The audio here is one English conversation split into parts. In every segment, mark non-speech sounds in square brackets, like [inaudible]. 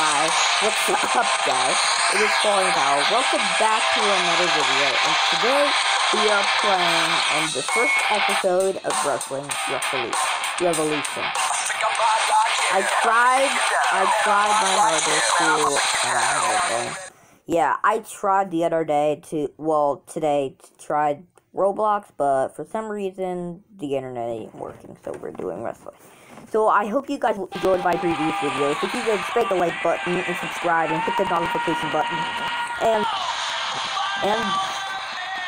What's up, guys? It is Falling Power. Welcome back to another video, and today we are playing in the first episode of Wrestling Revolution. I tried, I tried my hardest to, uh, yeah, I tried the other day to, well, today, to try Roblox, but for some reason, the internet ain't working, so we're doing wrestling. So I hope you guys enjoyed my previous videos. If you did, click the like button and subscribe and hit the notification button and and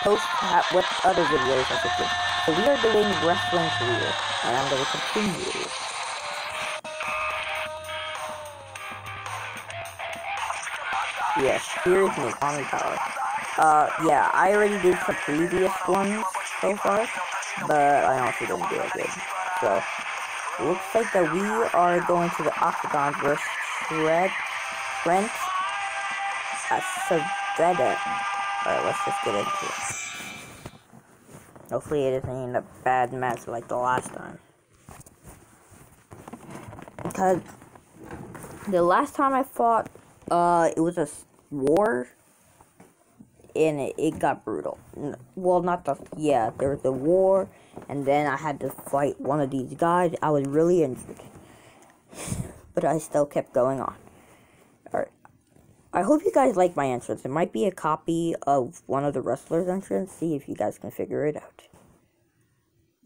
post what other videos I could do. So we are doing wrestling career and I'm gonna continue. Yes, here's me, Tommy Power. Uh, yeah, I already did some previous ones so far, but I honestly didn't do it good. So, looks like that we are going to the Octagon versus Shred, Trent Acevedo. Alright, let's just get into it. Hopefully it isn't a bad match like the last time. Because the last time I fought, uh, it was a war and it, it got brutal. Well, not the, yeah, there was a war, and then I had to fight one of these guys. I was really injured, but I still kept going on. Alright, I hope you guys like my entrance. It might be a copy of one of the wrestlers' entrance. See if you guys can figure it out.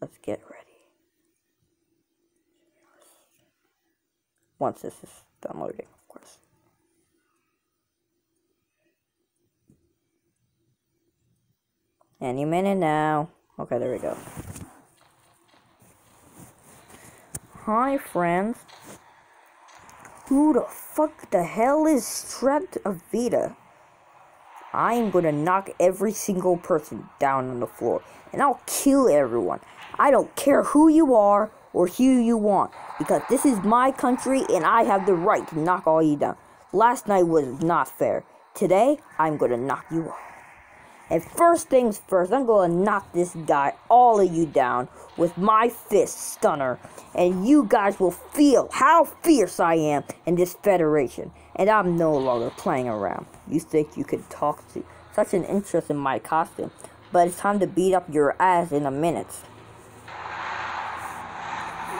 Let's get ready. Once this is done loading, of course. Any minute now. Okay, there we go. Hi, friends. Who the fuck the hell is Strapped Avita? I'm gonna knock every single person down on the floor, and I'll kill everyone. I don't care who you are or who you want, because this is my country and I have the right to knock all you down. Last night was not fair. Today, I'm gonna knock you off. And first things first, I'm gonna knock this guy, all of you down, with my fist stunner. And you guys will feel how fierce I am in this federation. And I'm no longer playing around. You think you could talk to such an interest in my costume. But it's time to beat up your ass in a minute.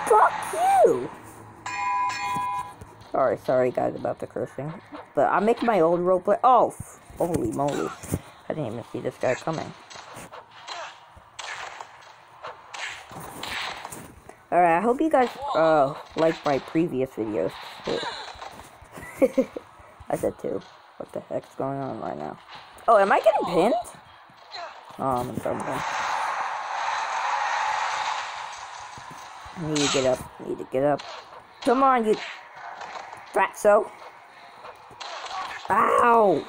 Fuck you! Alright, sorry guys about the cursing. But I make my old roleplay. Oh, holy moly. I didn't even see this guy coming. Alright, I hope you guys uh, like my previous videos [laughs] I said two. What the heck's going on right now? Oh, am I getting pinned? Oh, I'm in trouble. I Need to get up. I Need to get up. Come on, you fatso. Ow!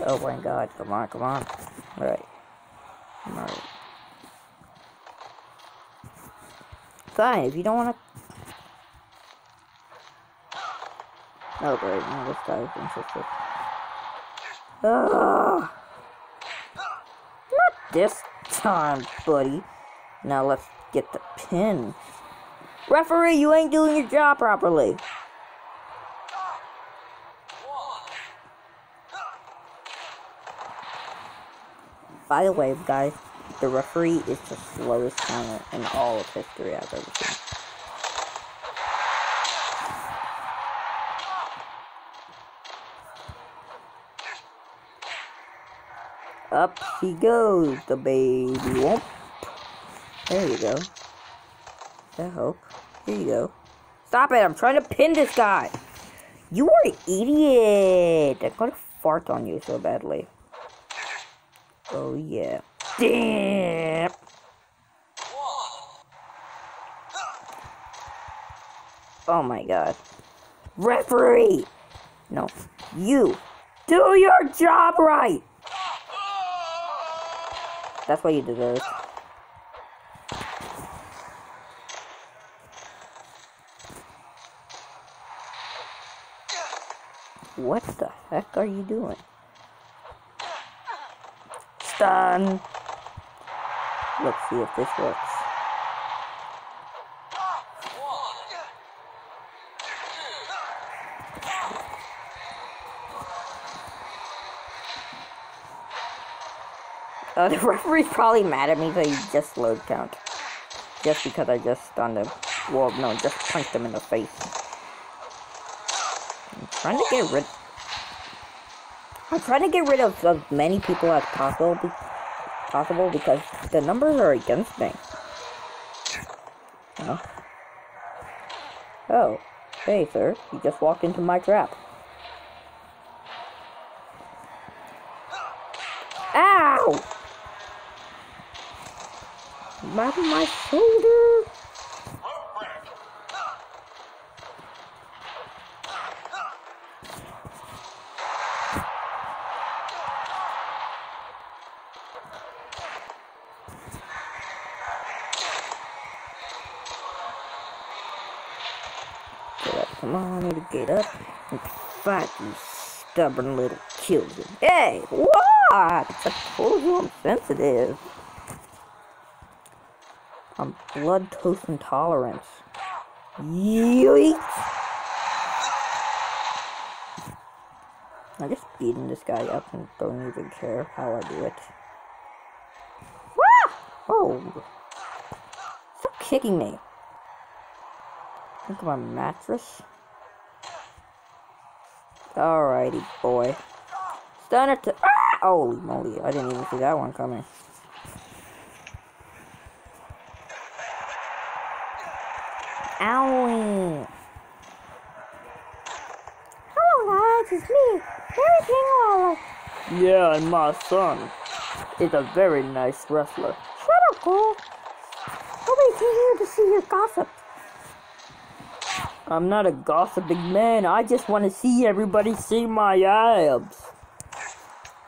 Oh my god, come on, come on. Alright. Alright. Fine, if you don't wanna... Oh great, now this guy's interested. Ugh! Ah! Not this time, buddy. Now let's get the pin. Referee, you ain't doing your job properly. By the way, guys, the referee is the slowest counter in all of history I've ever seen. Up he goes, the baby whoop. There you go. I hope. Here you go. Stop it, I'm trying to pin this guy. You are an idiot. I'm gonna fart on you so badly. Oh yeah. Damn. Oh my god. Referee! No. You! Do your job right! That's what you deserve. What the heck are you doing? done. Let's see if this works. Oh, the [laughs] referee's probably mad at me that he just load count. Just because I just stunned him. Well, no, just punched him in the face. I'm trying to get rid- I'm trying to get rid of as many people as possible, be possible because the numbers are against me. Huh? Oh. Hey, sir. You just walked into my trap. Ow! Grab my shoulder. Come on, need to get up and fight you stubborn little children. Hey, what? I told you I'm sensitive. I'm blood toast intolerance. Yeet! I'm just beating this guy up and don't even care how I do it. Wah! Oh! Stop kicking me. Look at my mattress. Alrighty, boy. Stunner to. Ah! Holy moly, I didn't even see that one coming. Owie. Hello, guys, it's me, Barry King Yeah, and my son is a very nice wrestler. Shut up, Cole. Nobody's here to see your gossip. I'm not a gossiping man. I just want to see everybody see my abs.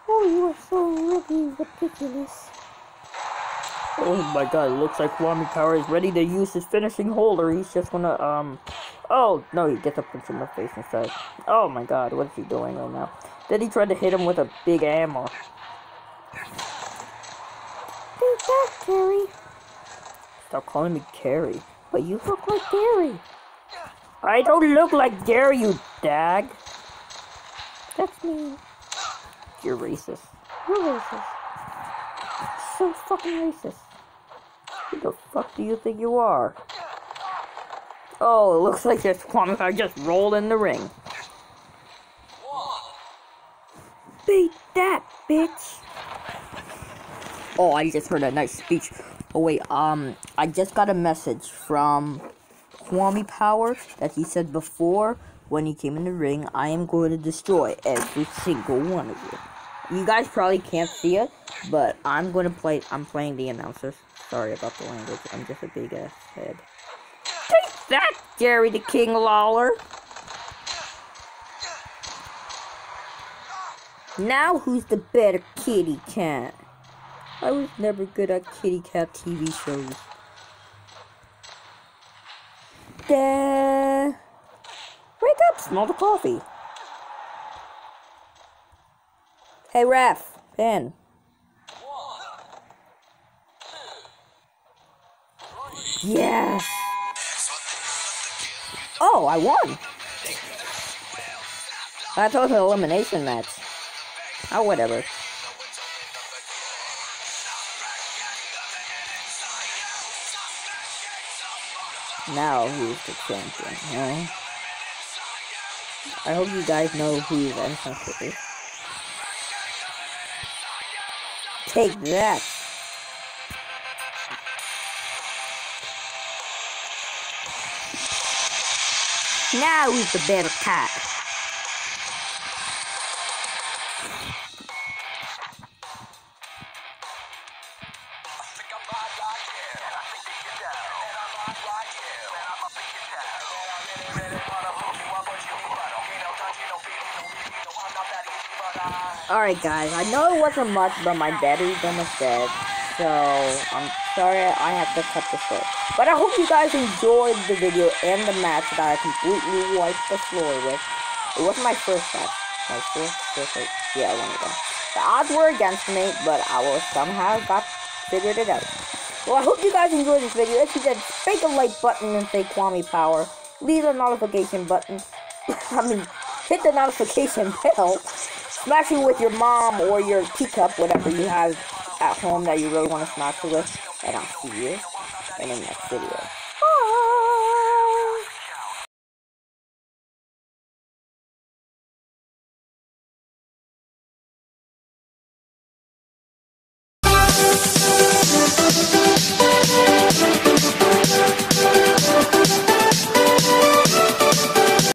Oh, you are so really ridiculous. Oh my god, it looks like Kwame Power is ready to use his finishing holder. He's just gonna, um... Oh, no, he gets a punch in the face instead. Oh my god, what is he doing right now? Then he tried to hit him with a big hammer. Take that, Gary. Stop calling me Carrie. But you look like Gary. I don't look like Gary, you dag. That's me. You're racist. You're racist. So fucking racist. Who the fuck do you think you are? Oh, it looks like this Kwame just rolled in the ring. Beat that, bitch! Oh, I just heard a nice speech. Oh wait, um, I just got a message from Kwame Power that he said before when he came in the ring, I am going to destroy every single one of you. You guys probably can't see it, but I'm going to play, I'm playing the announcers. Sorry about the language, I'm just a big ass head. Take that, Jerry the King Lawler! Now who's the better kitty cat? I was never good at kitty cat TV shows. Da Wake up, smell the coffee. Hey, ref, Ben. Yes. Oh, I won. It was an elimination match. Oh, whatever. Now who's the champion? I hope you guys know who the entrance is. Take that! Now who's the better cat? Alright guys, I know it wasn't much, but my battery's almost dead. So, I'm sorry I have to cut this short. But I hope you guys enjoyed the video and the match that I completely wiped the floor with. It was my first match. My first, first, yeah, one of them. The odds were against me, but I was somehow got figured it out. Well, I hope you guys enjoyed this video. If you did, spank a like button and say Kwame Power. Leave the notification button. [laughs] I mean, hit the notification bell. Smash it with your mom or your teacup, whatever you have at home that you really want to smash with, and I'll see you in the next video.